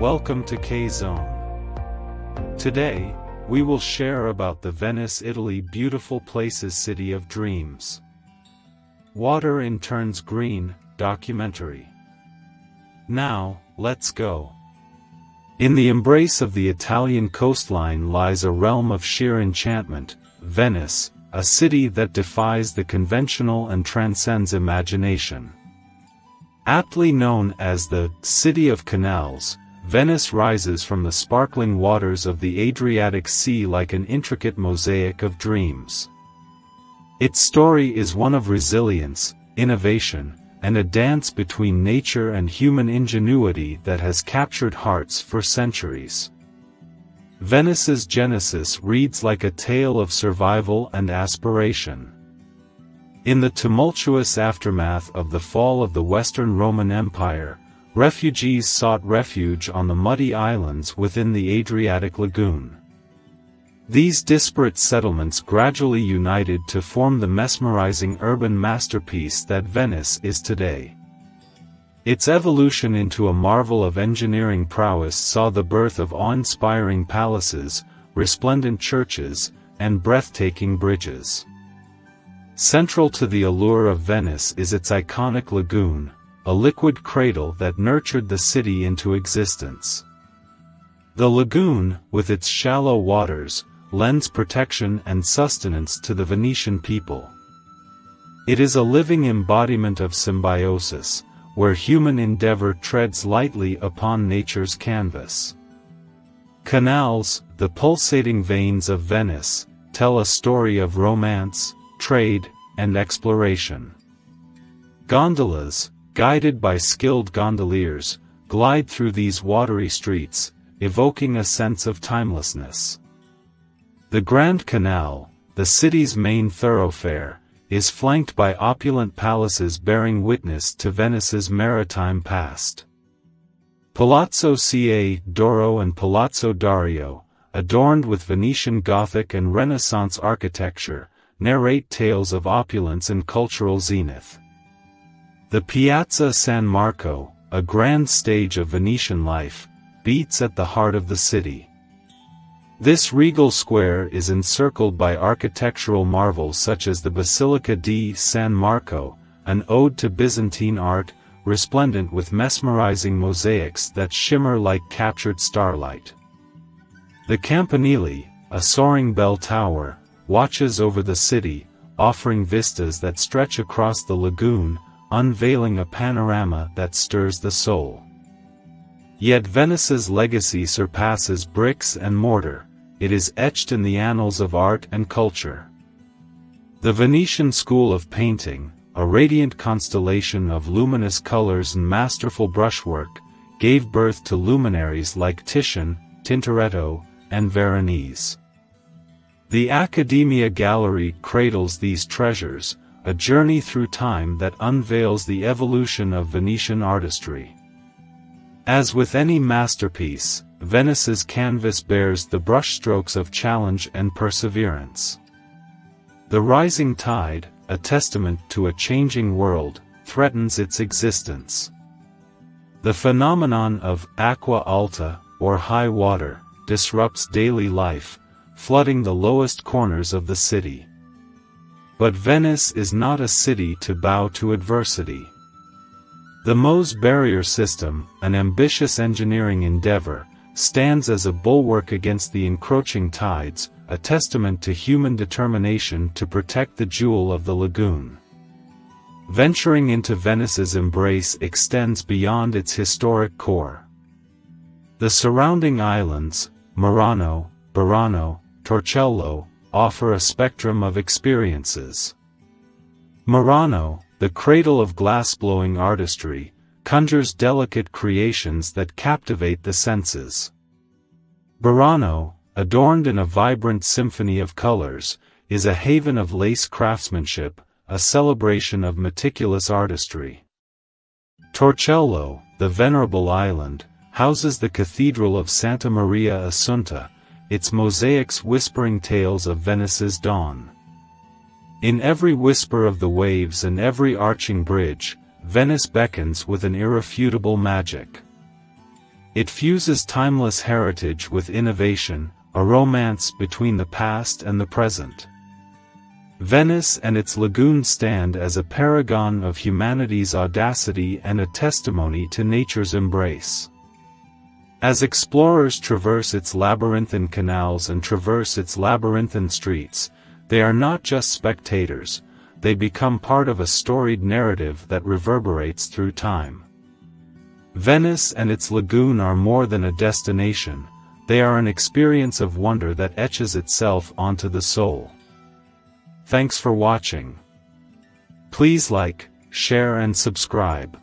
Welcome to Que Zone. Today, we will share about the Venice, Italy Beautiful Places City of Dreams. Water in Turns Green, documentary. Now, let's go. In the embrace of the Italian coastline lies a realm of sheer enchantment, Venice, a city that defies the conventional and transcends imagination. Aptly known as the City of Canals, Venice rises from the sparkling waters of the Adriatic Sea like an intricate mosaic of dreams. Its story is one of resilience, innovation, and a dance between nature and human ingenuity that has captured hearts for centuries. Venice's genesis reads like a tale of survival and aspiration. In the tumultuous aftermath of the fall of the Western Roman Empire, refugees sought refuge on the muddy islands within the Adriatic lagoon. These disparate settlements gradually united to form the mesmerizing urban masterpiece that Venice is today. Its evolution into a marvel of engineering prowess saw the birth of awe-inspiring palaces, resplendent churches, and breathtaking bridges. Central to the allure of Venice is its iconic lagoon, a liquid cradle that nurtured the city into existence. The lagoon, with its shallow waters, lends protection and sustenance to the Venetian people. It is a living embodiment of symbiosis, where human endeavor treads lightly upon nature's canvas. Canals, the pulsating veins of Venice, tell a story of romance, trade, and exploration. Gondolas, guided by skilled gondoliers, glide through these watery streets, evoking a sense of timelessness. The Grand Canal, the city's main thoroughfare, is flanked by opulent palaces bearing witness to Venice's maritime past. Palazzo Ca' d'Oro and Palazzo Dario, adorned with Venetian Gothic and Renaissance architecture, narrate tales of opulence and cultural zenith. The Piazza San Marco, a grand stage of Venetian life, beats at the heart of the city. This regal square is encircled by architectural marvels such as the Basilica di San Marco, an ode to Byzantine art, resplendent with mesmerizing mosaics that shimmer like captured starlight. The Campanile, a soaring bell tower, watches over the city, offering vistas that stretch across the lagoon, unveiling a panorama that stirs the soul. Yet Venice's legacy surpasses bricks and mortar, it is etched in the annals of art and culture. The Venetian school of painting, a radiant constellation of luminous colors and masterful brushwork, gave birth to luminaries like Titian, Tintoretto, and Veronese. The Accademia Gallery cradles these treasures, a journey through time that unveils the evolution of Venetian artistry. As with any masterpiece, Venice's canvas bears the brushstrokes of challenge and perseverance. The rising tide, a testament to a changing world, threatens its existence. The phenomenon of acqua alta, or high water, disrupts daily life, flooding the lowest corners of the city. But Venice is not a city to bow to adversity. The Mose barrier system, an ambitious engineering endeavor, stands as a bulwark against the encroaching tides, a testament to human determination to protect the jewel of the lagoon. Venturing into Venice's embrace extends beyond its historic core. The surrounding islands, Murano, Burano, Torcello, offer a spectrum of experiences. Murano, the cradle of glass-blowing artistry, conjures delicate creations that captivate the senses. Burano, adorned in a vibrant symphony of colors, is a haven of lace craftsmanship, a celebration of meticulous artistry. Torcello, the venerable island, houses the Cathedral of Santa Maria Assunta, its mosaics whispering tales of Venice's dawn. In every whisper of the waves and every arching bridge, Venice beckons with an irrefutable magic. It fuses timeless heritage with innovation, a romance between the past and the present. Venice and its lagoon stand as a paragon of humanity's audacity and a testimony to nature's embrace. As explorers traverse its labyrinthine canals and traverse its labyrinthine streets, they are not just spectators, they become part of a storied narrative that reverberates through time. Venice and its lagoon are more than a destination, they are an experience of wonder that etches itself onto the soul. Thanks for watching. Please like, share and subscribe.